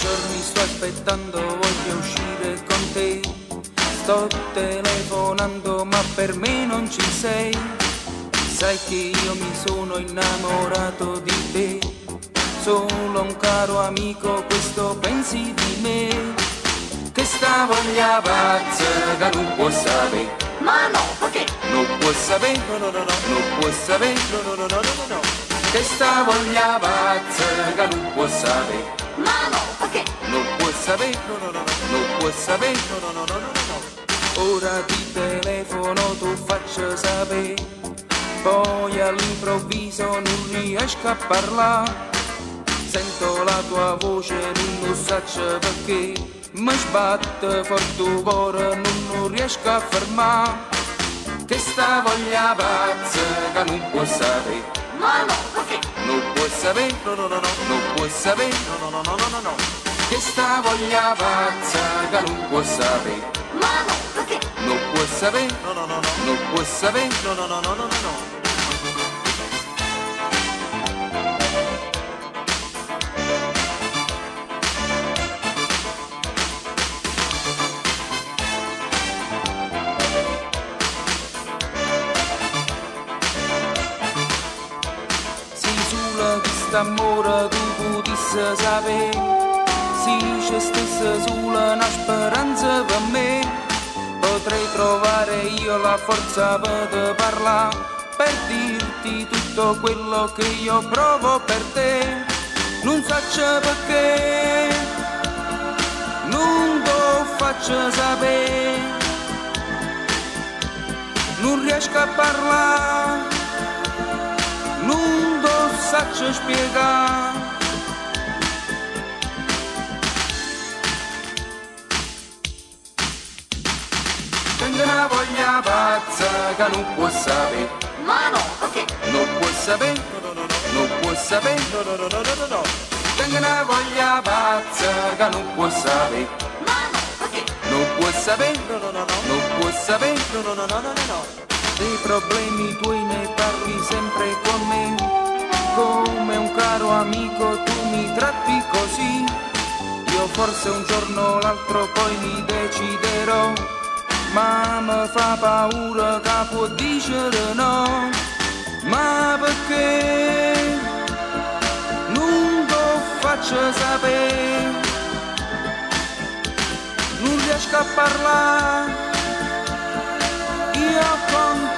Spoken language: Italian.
Giorni sto aspettando, voglio uscire con te. Sto telefonando, ma per me non ci sei. Sai che io mi sono innamorato di te. Solo un caro amico, questo pensi di me. Che sta voglia pazza che non può sapere. Ma no, perché? Non può sapere, no, no, no, no, non può sapere, no, no, no, no, no, no. Che sta voglia pazza che non può sapere. Sapere, no, no, no, no, non può sapere, no, no, no, no, no, no. Ora ti telefono, tu faccio sapere. Poi all'improvviso non riesco a parlare. Sento la tua voce, non lo saccio perché. Mi sbatte forte il cuore, non, non riesco a fermare. Che sta voglia pazza che non può sapere. Ma no, perché? Non può sapere, no, no, no, no, non può sapere, no, no, no, no, no, no, no. Che sta voglia pazza che non può sapere. Ma no, perché? Non può sapere, no, no, no, no, non può sapere, no, no, no, no, no, no, no. Si sulla quest'amore tu potessi sapere C'è stessa sola una speranza per me Potrei trovare io la forza per parlare Per dirti tutto quello che io provo per te Non so perché Non lo faccio sapere Non riesco a parlare non lo saccio spiegare. Una voglia pazza che non può sapere, Ma no, perché? non può sapere, no, no, no, no, non può sapere, no, no, no, no, no, no. Tengo una voglia pazza che non può sapere, Ma no, perché? non può sapere, no, no, no, no, non può sapere, no, no, no, no, no, no. Dei problemi tuoi ne parli sempre con me, come un caro amico tu mi tratti così. Io forse un giorno o l'altro poi mi deciderò, ma mi fa paura che può dicere no, ma perché non lo faccio sapere, non riesco a parlare, io con